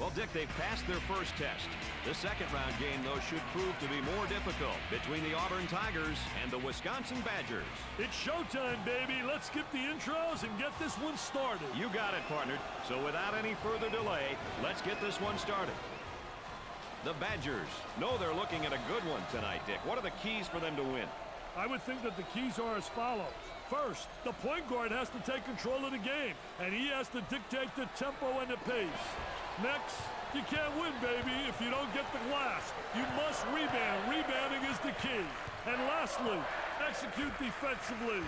Well, Dick, they've passed their first test. The second round game, though, should prove to be more difficult between the Auburn Tigers and the Wisconsin Badgers. It's showtime, baby. Let's skip the intros and get this one started. You got it, partner. So without any further delay, let's get this one started. The Badgers know they're looking at a good one tonight, Dick. What are the keys for them to win? I would think that the keys are as follows. First, the point guard has to take control of the game, and he has to dictate the tempo and the pace. Next, you can't win, baby, if you don't get the glass. You must rebound. Rebounding is the key. And lastly, execute defensively.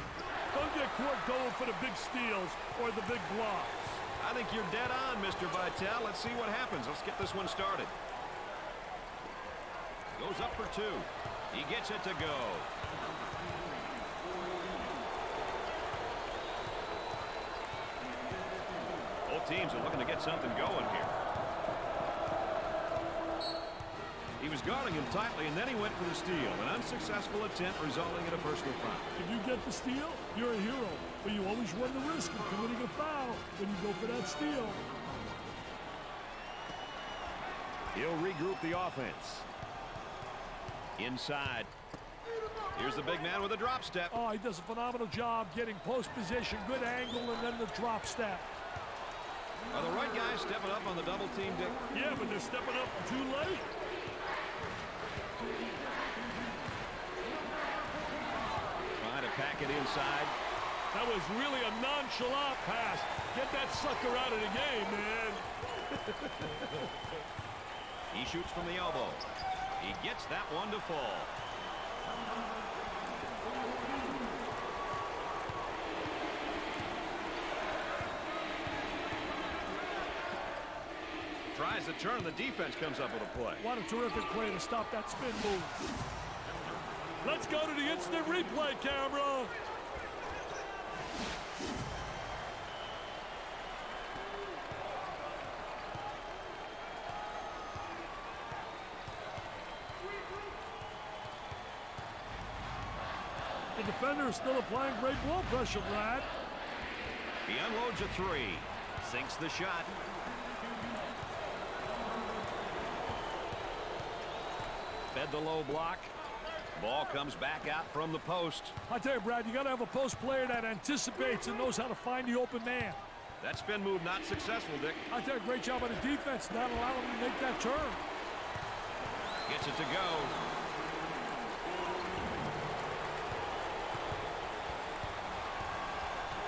Don't get caught going for the big steals or the big blocks. I think you're dead on, Mr. Vitale. Let's see what happens. Let's get this one started. Goes up for two. He gets it to go. Both teams are looking to get something going here. He was guarding him tightly, and then he went for the steal. An unsuccessful attempt resulting in a personal foul. If you get the steal, you're a hero. But you always run the risk of committing a foul when you go for that steal. He'll regroup the offense. Inside. Here's the big man with a drop step. Oh, he does a phenomenal job getting post position, good angle, and then the drop step. Are the right guys stepping up on the double team, Dick? Yeah, but they're stepping up too late. Trying to pack it inside. That was really a nonchalant pass. Get that sucker out of the game, man. he shoots from the elbow. He gets that one to fall. Tries to turn. The defense comes up with a play. What a terrific play to stop that spin move. Let's go to the instant replay camera. The defender is still applying great ball pressure, Brad. He unloads a three. Sinks the shot. The low block. Ball comes back out from the post. I tell you, Brad, you got to have a post player that anticipates and knows how to find the open man. That spin move not successful, Dick. I tell you, great job on the defense, not allowing him to make that turn. Gets it to go.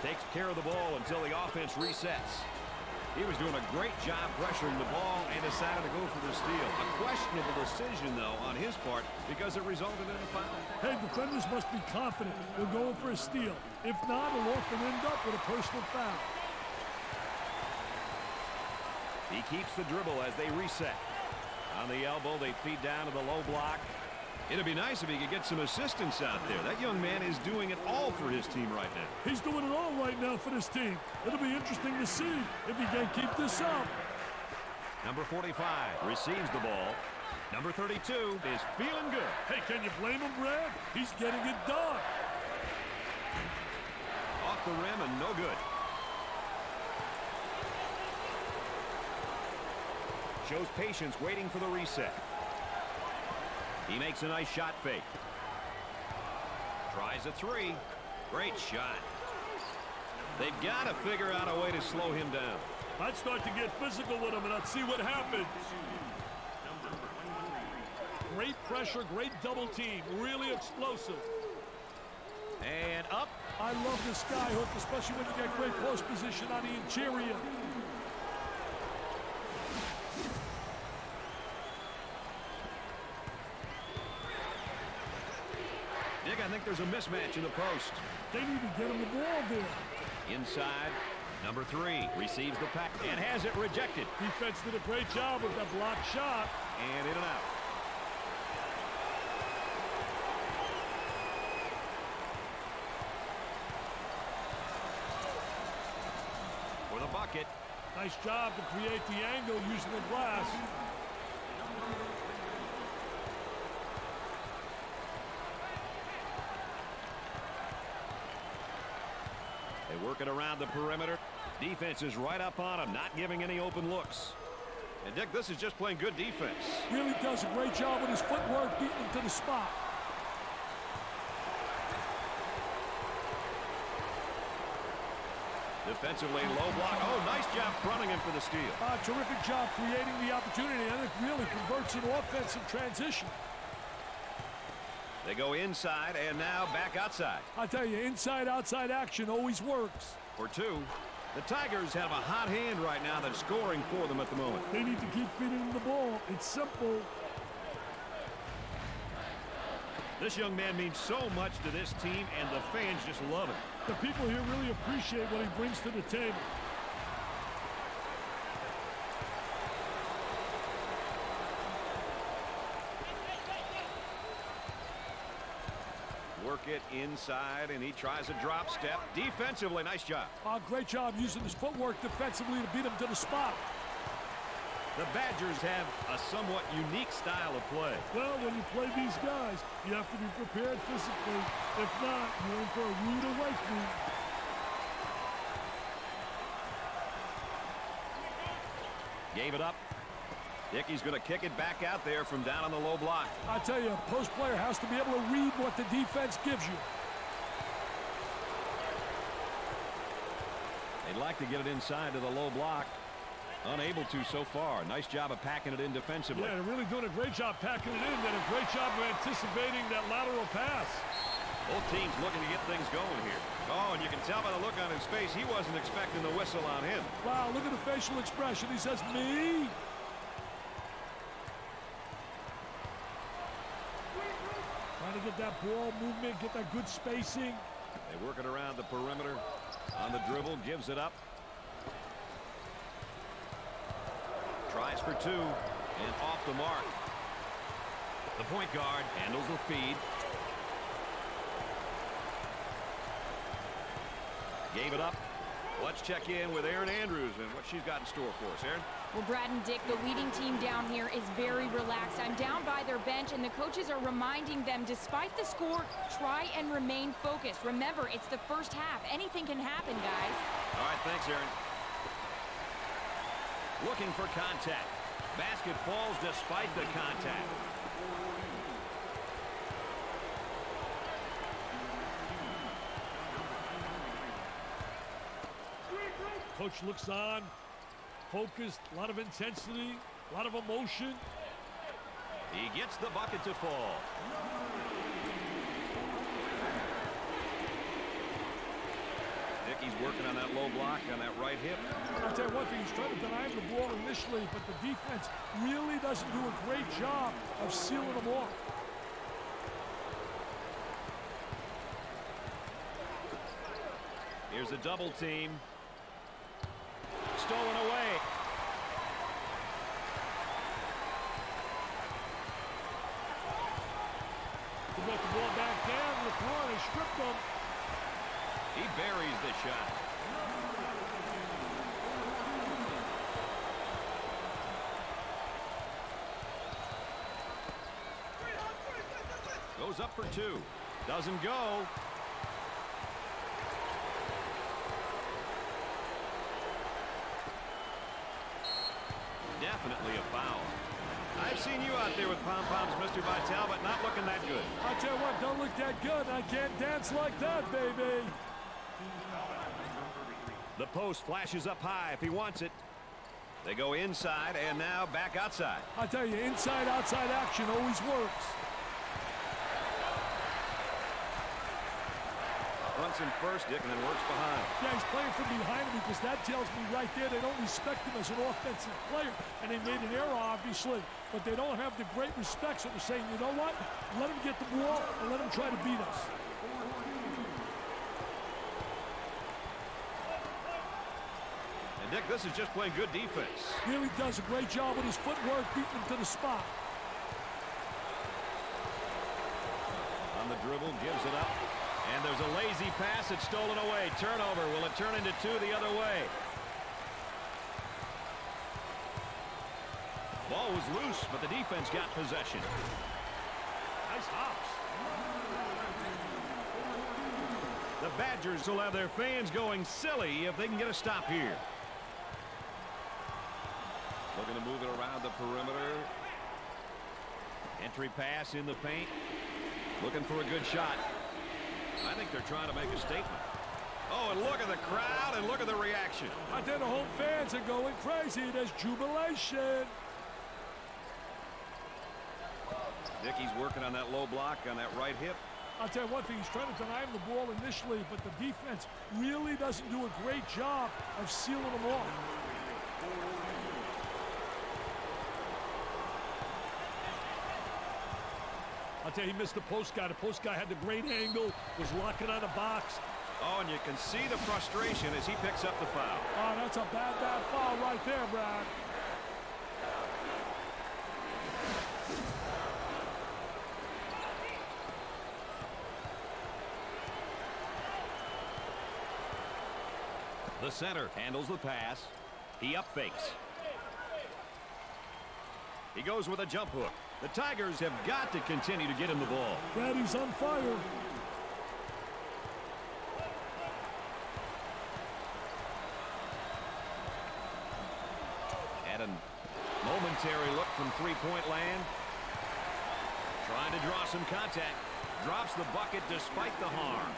Takes care of the ball until the offense resets. He was doing a great job pressuring the ball and decided to go for the steal. Questionable decision, though, on his part because it resulted in a foul. Hey, defenders must be confident they're going for a steal. If not, it'll often end up with a personal foul. He keeps the dribble as they reset. On the elbow, they feed down to the low block. It'd be nice if he could get some assistance out there. That young man is doing it all for his team right now. He's doing it all right now for this team. It'll be interesting to see if he can keep this up. Number 45 receives the ball. Number 32 is feeling good. Hey, can you blame him, Brad? He's getting it done. Off the rim and no good. Shows patience waiting for the reset. He makes a nice shot fake. Tries a three. Great shot. They've got to figure out a way to slow him down. I'd start to get physical with him, and I'd see what happens. Great pressure, great double team. Really explosive. And up. I love the skyhook, especially when you get great post position on the interior. Dick, I think there's a mismatch in the post. They need to get him the ball there. Inside, number three receives the pack and has it rejected. Defense did a great job with that block shot. And in and out. For the bucket. Nice job to create the angle using the glass. They work it around the perimeter. Defense is right up on him, not giving any open looks. And, Dick, this is just playing good defense. Really does a great job with his footwork, beating him to the spot. Defensively, low block. Oh, nice job fronting him for the steal. Uh, terrific job creating the opportunity, and it really converts an offensive transition. They go inside, and now back outside. I tell you, inside-outside action always works. For two, the Tigers have a hot hand right now that's scoring for them at the moment. They need to keep feeding the ball. It's simple. This young man means so much to this team, and the fans just love him. The people here really appreciate what he brings to the table. Work it inside, and he tries a drop step. Defensively, nice job. Uh, great job using his footwork defensively to beat him to the spot. The Badgers have a somewhat unique style of play. Well, when you play these guys, you have to be prepared physically. If not, you're in for a rude awakening. Gave it up. Dickey's going to kick it back out there from down on the low block. I tell you, a post player has to be able to read what the defense gives you. They'd like to get it inside to the low block. Unable to so far. Nice job of packing it in defensively. Yeah, they're really doing a great job packing it in. and a great job of anticipating that lateral pass. Both teams looking to get things going here. Oh, and you can tell by the look on his face, he wasn't expecting the whistle on him. Wow, look at the facial expression. He says, me? Trying to get that ball movement, get that good spacing. They work it around the perimeter. On the dribble, gives it up. Tries for two, and off the mark. The point guard handles the feed. Gave it up. Let's check in with Erin Andrews and what she's got in store for us. Erin? Well, Brad and Dick, the leading team down here is very relaxed. I'm down by their bench, and the coaches are reminding them, despite the score, try and remain focused. Remember, it's the first half. Anything can happen, guys. All right, thanks, Erin. Looking for contact. Basket falls despite the contact. Coach looks on, focused, a lot of intensity, a lot of emotion. He gets the bucket to fall. Dickey's working on that low block on that right hip. I'll tell you one thing, he's trying to deny him the ball initially, but the defense really doesn't do a great job of sealing him off. Here's a double team. Stolen away. They got the ball back down floor. They stripped him. He buries the shot. Goes up for two. Doesn't go. Definitely a foul. I've seen you out there with pom-poms, Mr. Vitale, but not looking that good. I tell you what, don't look that good. I can't dance like that, baby. The post flashes up high if he wants it. They go inside and now back outside. I tell you, inside-outside action always works. Fronts him first, Dick, and then works behind. Yeah, he's playing from behind him because that tells me right there they don't respect him as an offensive player. And they made an error, obviously, but they don't have the great respect. So they're saying, you know what? Let him get the ball and let him try to beat us. And Dick, this is just playing good defense. Really does a great job with his footwork, beating him to the spot. On the dribble, gives it up. And there's a lazy pass. It's stolen away. Turnover. Will it turn into two the other way? Ball was loose, but the defense got possession. Nice hops. The Badgers will have their fans going silly if they can get a stop here. Looking to move it around the perimeter. Entry pass in the paint. Looking for a good shot. Think they're trying to make a statement. Oh, and look at the crowd and look at the reaction. I tell the home fans are going crazy. There's jubilation. Dickey's working on that low block on that right hip. I'll tell you one thing, he's trying to deny him the ball initially, but the defense really doesn't do a great job of sealing him off. I'll tell you, he missed the post guy. The post guy had the great angle, was locking on the box. Oh, and you can see the frustration as he picks up the foul. Oh, that's a bad, bad foul right there, Brad. The center handles the pass. He up fakes. He goes with a jump hook. The Tigers have got to continue to get him the ball. Brad, he's on fire. Had a momentary look from three-point land. Trying to draw some contact. Drops the bucket despite the harm.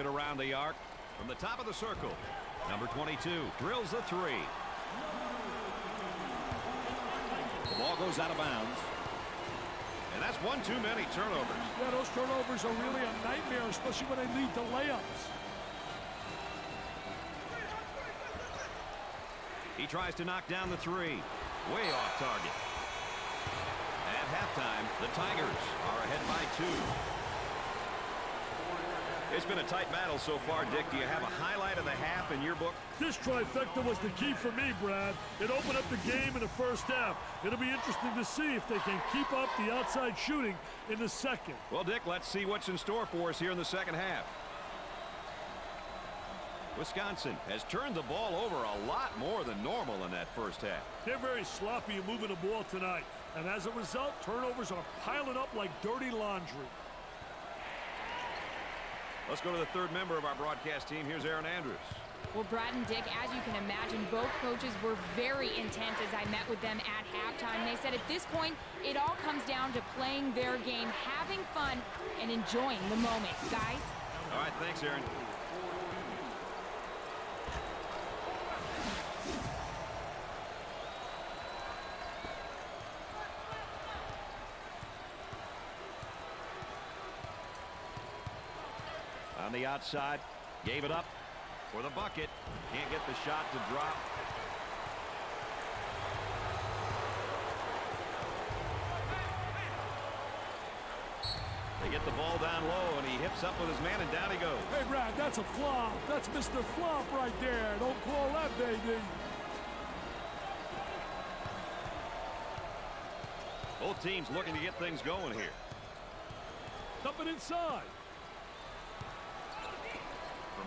It around the arc from the top of the circle. Number 22 drills the three. The ball goes out of bounds. And that's one too many turnovers. Yeah, those turnovers are really a nightmare, especially when they lead to layups. He tries to knock down the three. Way off target. At halftime, the Tigers are ahead by two. It's been a tight battle so far, Dick. Do you have a highlight of the half in your book? This trifecta was the key for me, Brad. It opened up the game in the first half. It'll be interesting to see if they can keep up the outside shooting in the second. Well, Dick, let's see what's in store for us here in the second half. Wisconsin has turned the ball over a lot more than normal in that first half. They're very sloppy in moving the ball tonight. And as a result, turnovers are piling up like dirty laundry. Let's go to the third member of our broadcast team. Here's Erin Andrews. Well, Brad and Dick, as you can imagine, both coaches were very intense as I met with them at halftime. They said at this point, it all comes down to playing their game, having fun, and enjoying the moment. Guys? All right, thanks, Erin. On the outside, gave it up for the bucket. Can't get the shot to drop. They get the ball down low, and he hips up with his man, and down he goes. Hey, Brad, that's a flop. That's Mr. Flop right there. Don't call that, baby. Both teams looking to get things going here. Dump it inside.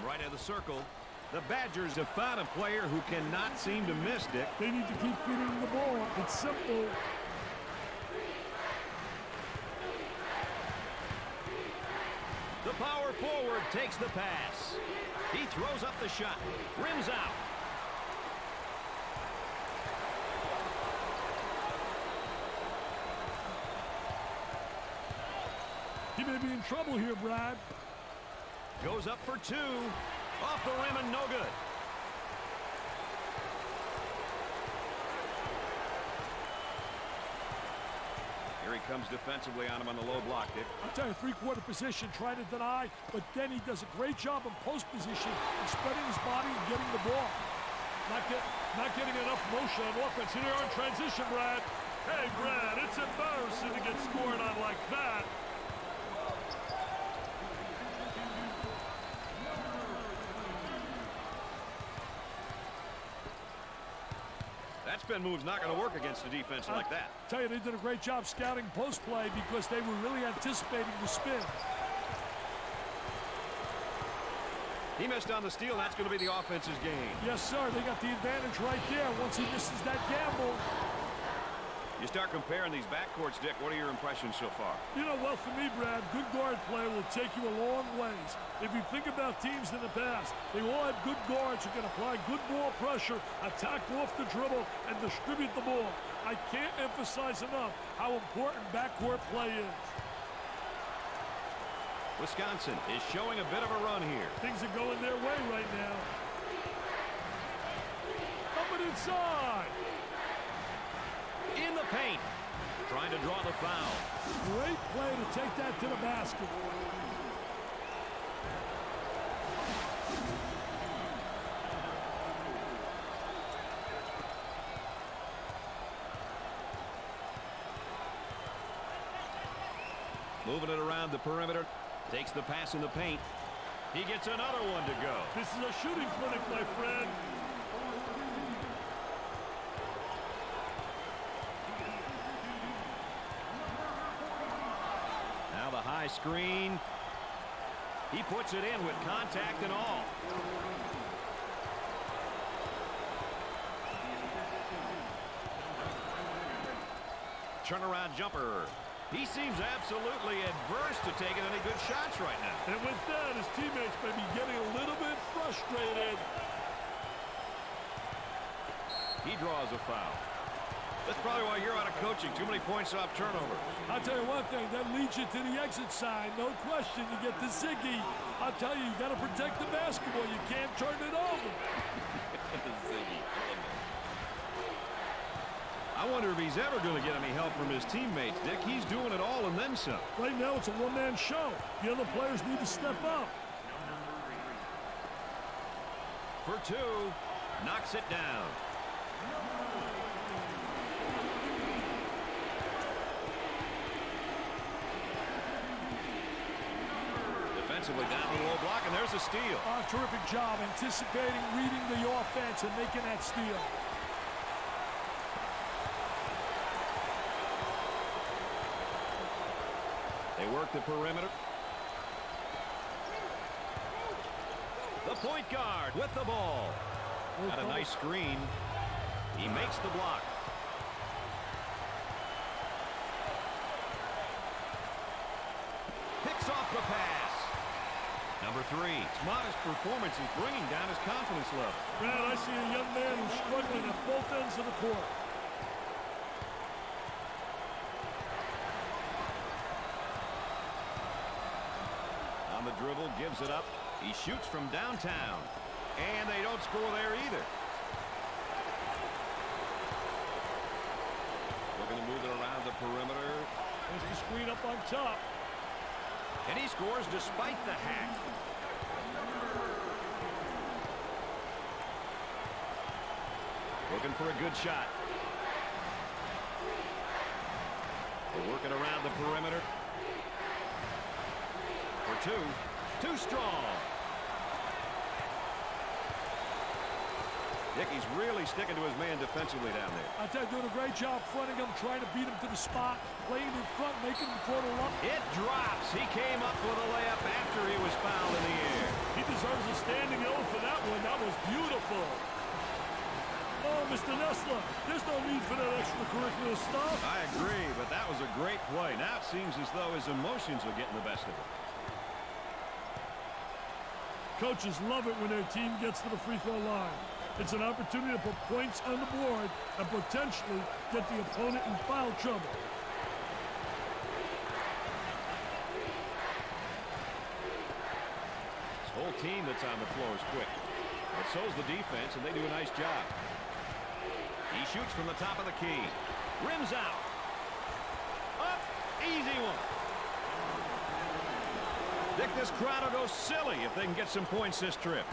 Right of the circle, the Badgers have found a player who cannot seem to miss, Dick. They need to keep getting the ball. It's simple. The power forward takes the pass. He throws up the shot. Rims out. He may be in trouble here, Brad. Goes up for two. Off the rim and no good. Here he comes defensively on him on the low block, Dick. I'll tell you, three-quarter position, trying to deny, but then he does a great job in post position of spreading his body and getting the ball. Not, get, not getting enough motion on offense. Here they are in transition, Brad. Hey, Brad, it's embarrassing to get scored on like that. Spin move's not going to work against a defense like that. Tell you, they did a great job scouting post play because they were really anticipating the spin. He missed on the steal. That's going to be the offense's game. Yes, sir. They got the advantage right there once he misses that gamble. You start comparing these backcourts, Dick. What are your impressions so far? You know, well, for me, Brad, good guard play will take you a long ways. If you think about teams in the past, they all had good guards who can apply good ball pressure, attack off the dribble, and distribute the ball. I can't emphasize enough how important backcourt play is. Wisconsin is showing a bit of a run here. Things are going their way right now. Coming inside. Paint. Trying to draw the foul. Great play to take that to the basket. Moving it around the perimeter. Takes the pass in the paint. He gets another one to go. This is a shooting clinic, my friend. Now the high screen. He puts it in with contact and all. Turnaround jumper. He seems absolutely adverse to taking any good shots right now. And with that, his teammates may be getting a little bit frustrated. He draws a foul. That's probably why you're out of coaching. Too many points off turnovers. I'll tell you one thing, that leads you to the exit sign. No question, you get the Ziggy. I'll tell you, you got to protect the basketball. You can't turn it over. Ziggy. I wonder if he's ever going to get any help from his teammates, Dick. He's doing it all and then some. Right now, it's a one-man show. The other players need to step up. For two, knocks it down. Defensively down the low block, and there's a steal. Oh, terrific job anticipating, reading the offense, and making that steal. They work the perimeter. The point guard with the ball. Got a nice screen. He makes the block. Picks off the pass. Number three. His modest performance is bringing down his confidence level. Brad, I see a young man who's struggling at both ends of the court. On the dribble, gives it up. He shoots from downtown. And they don't score there either. Looking to move it around the perimeter. There's the screen up on top. And he scores despite the hack. Looking for a good shot. They're working around the perimeter. For two. Too strong. Dick, he's really sticking to his man defensively down there. I tell you, doing a great job fronting him, trying to beat him to the spot, playing in front, making him for the lump. It drops. He came up with a layup after he was fouled in the air. He deserves a standing O for that one. That was beautiful. Oh, Mr. Nessler, there's no need for that extracurricular stuff. I agree, but that was a great play. Now it seems as though his emotions are getting the best of him. Coaches love it when their team gets to the free throw line. It's an opportunity to put points on the board and potentially get the opponent in foul trouble. This whole team that's on the floor is quick. But so's the defense, and they do a nice job. He shoots from the top of the key. Rims out. Up. Easy one. Dick, this crowd will go silly if they can get some points this trip.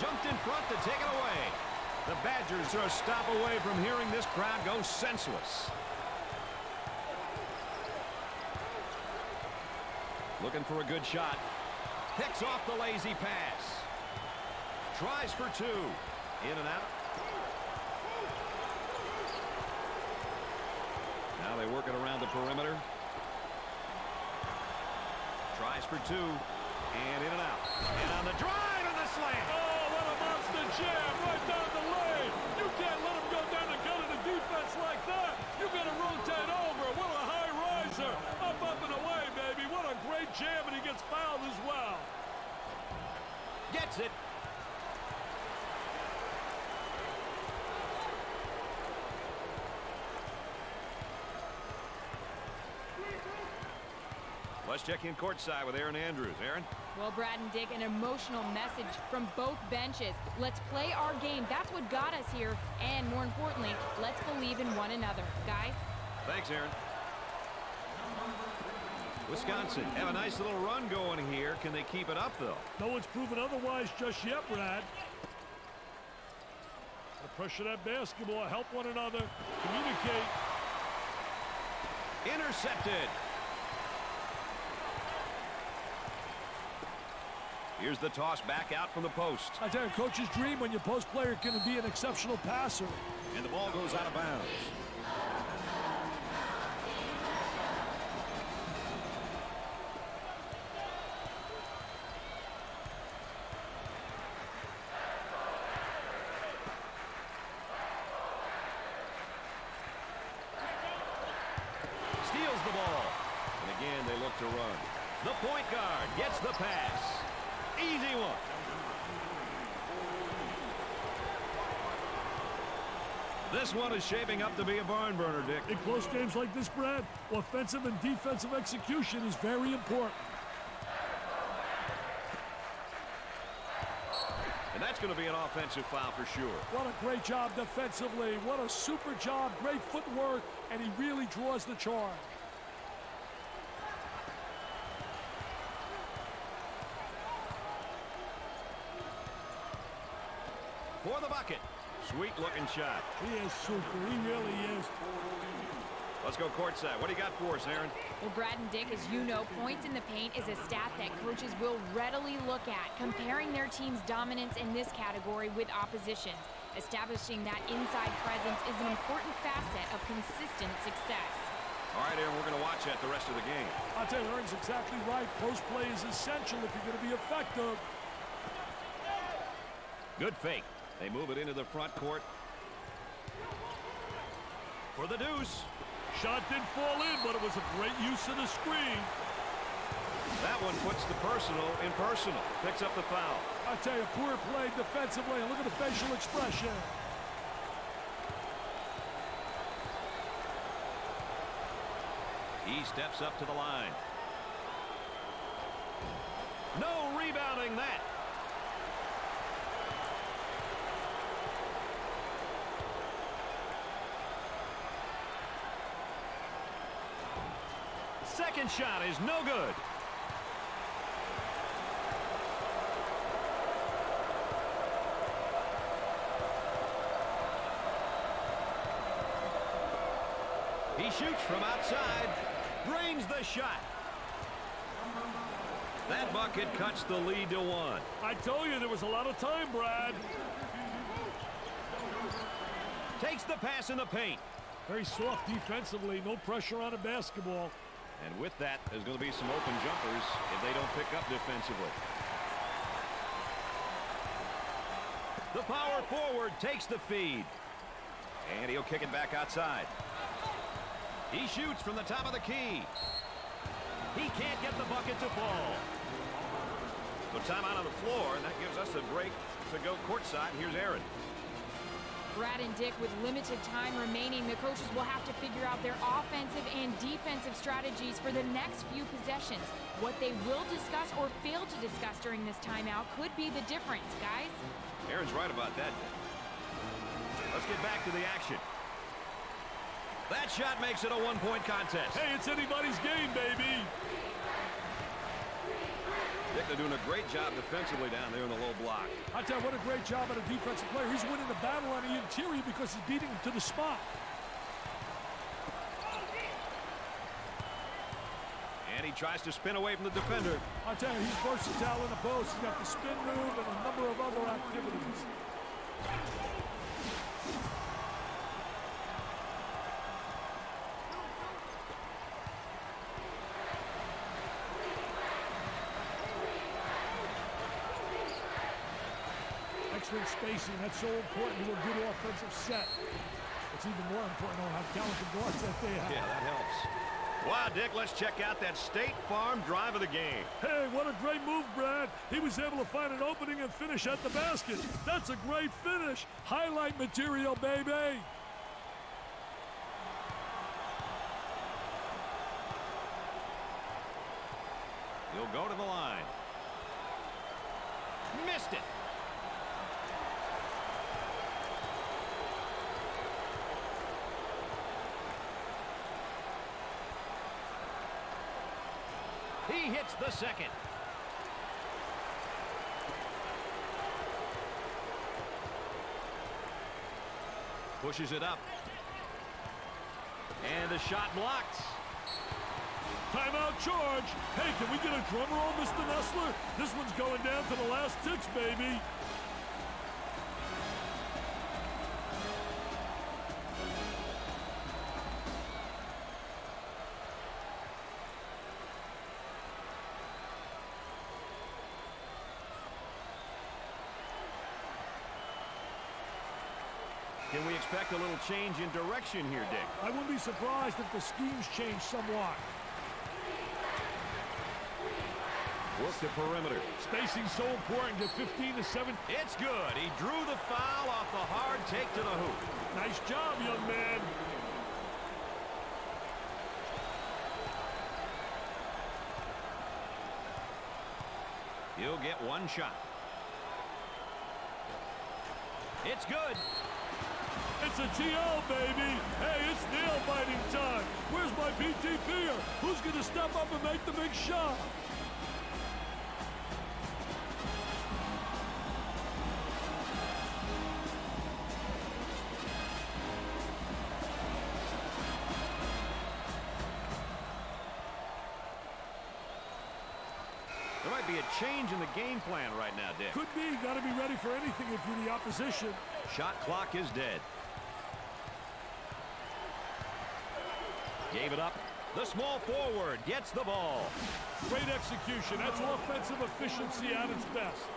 Jumped in front to take it away. The Badgers are a stop away from hearing this crowd go senseless. Looking for a good shot. Picks off the lazy pass. Tries for two. In and out. Now they work it around the perimeter. Tries for two. And in and out. And on the drive and the slam. Oh, what a monster jam right down the lane. You can't let him go Just like that, you got to rotate over. What a high riser. Up, up, and away, baby. What a great jam, and he gets fouled as well. Gets it. Let's check in courtside with Erin Andrews. Erin? Well, Brad and Dick, an emotional message from both benches. Let's play our game. That's what got us here. And more importantly, let's believe in one another. Guys? Thanks, Erin. Wisconsin have a nice little run going here. Can they keep it up, though? No one's proven otherwise just yet, Brad. The pressure that basketball, help one another, communicate. Intercepted. Here's the toss back out from the post. I tell you, coach's dream when your post player can be an exceptional passer. And the ball goes out of bounds. Steals the ball. And again, they look to run. The point guard gets the pass. Easy one. This one is shaping up to be a barn burner, Dick. In close games like this, Brad, offensive and defensive execution is very important. And that's going to be an offensive foul for sure. What a great job defensively. What a super job. Great footwork. And he really draws the charge. Bucket. Sweet looking shot. He is super. He really is. Let's go courtside. What do you got for us, Erin? Well, Brad and Dick, as you know, points in the paint is a stat that coaches will readily look at, comparing their team's dominance in this category with oppositions. Establishing that inside presence is an important facet of consistent success. All right, Erin, we're going to watch that the rest of the game. I'll tell you, Erin's exactly right. Post play is essential if you're going to be effective. Good fake. They move it into the front court. For the deuce. Shot didn't fall in, but it was a great use of the screen. That one puts the personal in personal. Picks up the foul. I tell you, poor play defensively. Look at the facial expression. He steps up to the line. No rebounding that. Second shot is no good. He shoots from outside, brings the shot. That bucket cuts the lead to one. I told you there was a lot of time, Brad. Takes the pass in the paint. Very soft defensively, no pressure on a basketball. And with that, there's going to be some open jumpers if they don't pick up defensively. The power forward takes the feed. And he'll kick it back outside. He shoots from the top of the key. He can't get the bucket to fall. So time out on the floor, and that gives us a break to go courtside. Here's Erin. Brad and Dick, with limited time remaining, the coaches will have to figure out their offensive and defensive strategies for the next few possessions. What they will discuss or fail to discuss during this timeout could be the difference, guys. Erin's right about that. Let's get back to the action. That shot makes it a one-point contest. Hey, it's anybody's game, baby. Dick, they're doing a great job defensively down there in the low block. I tell you, what a great job at a defensive player. He's winning the battle on the interior because he's beating him to the spot. And he tries to spin away from the defender. I tell you, he's versatile in the post. He's got the spin move and a number of other activities. Spacing. That's so important to a good offensive set. it's even more important on how talented guards that they have. Yeah, that helps. Wow, Dick, let's check out that State Farm drive of the game. Hey, what a great move, Brad. He was able to find an opening and finish at the basket. That's a great finish. Highlight material, baby. He'll go to the line. Missed it. He hits the second. Pushes it up. And the shot blocked. Timeout charge. Hey, can we get a drummer on Mr. Nessler? This one's going down to the last ticks, baby. Change in direction here, Dick? I wouldn't be surprised if the schemes change somewhat. Work the perimeter. Spacing so important to 15 to 7. It's good. He drew the foul off the hard take to the hoop. Nice job, young man. He'll get one shot. It's good. It's a TL, baby. Hey, it's nail biting time. Where's my PTPer? Who's going to step up and make the big shot? There might be a change in the game plan right now, Dick. Could be. Got to be ready for anything if you're the opposition. Shot clock is dead. Gave it up. The small forward gets the ball. Great execution. That's offensive efficiency at its best.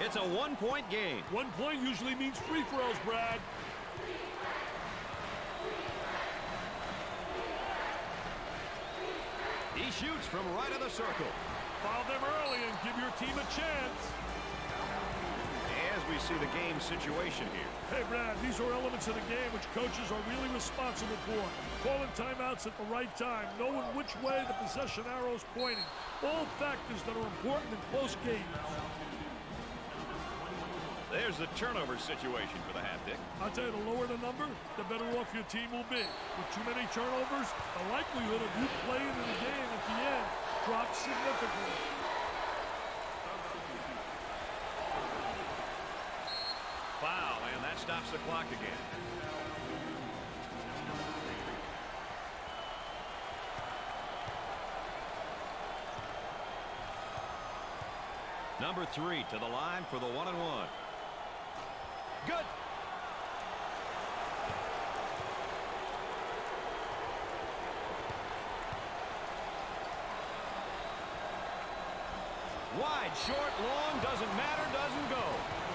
It's a one-point game. One point usually means free throws, Brad. He shoots from right of the circle. Foul them early and give your team a chance. We see the game situation here. Hey, Brad, these are elements of the game which coaches are really responsible for. Calling timeouts at the right time, knowing which way the possession arrow is pointing. All factors that are important in close games. There's the turnover situation for the half, Dick. I'll tell you, the lower the number, the better off your team will be. With too many turnovers, the likelihood of you playing in the game at the end drops significantly. Foul, and that stops the clock again. Number three to the line for the one and one. Good. Wide, short, long, doesn't matter, doesn't go.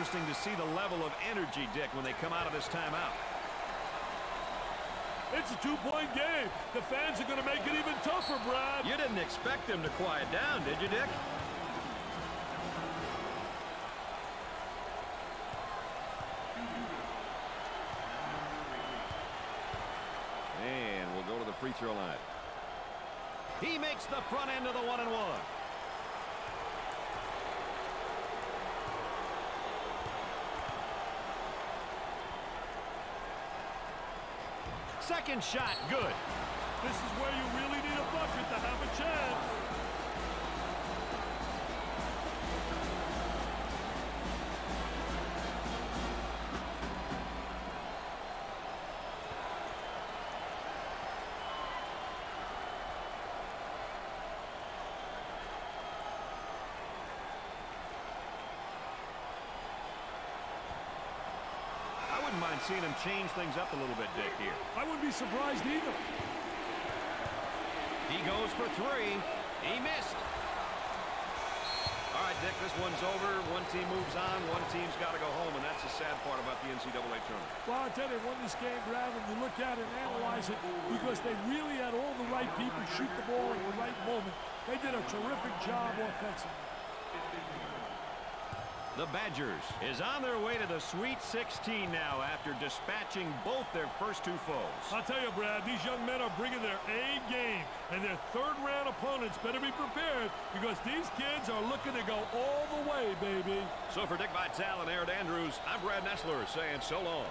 Interesting to see the level of energy, Dick, when they come out of this timeout. It's a two-point game. The fans are going to make it even tougher, Brad. You didn't expect them to quiet down, did you, Dick? And we'll go to the free throw line. He makes the front end of the one and one. Second shot, good. This is where you really need a bucket to have a chance. On seeing him change things up a little bit, Dick, here. I wouldn't be surprised either. He goes for three. He missed. All right, Dick, this one's over. One team moves on. One team's got to go home, and that's the sad part about the NCAA tournament. Well, I tell you, won this game, Brad, when you look at it and analyze it, because they really had all the right people shoot the ball at the right moment. They did a terrific job offensively. The Badgers is on their way to the Sweet 16 now after dispatching both their first two foes. I'll tell you, Brad, these young men are bringing their A game, and their third-round opponents better be prepared because these kids are looking to go all the way, baby. So for Dick Vitale and Erin Andrews, I'm Brad Nessler saying so long.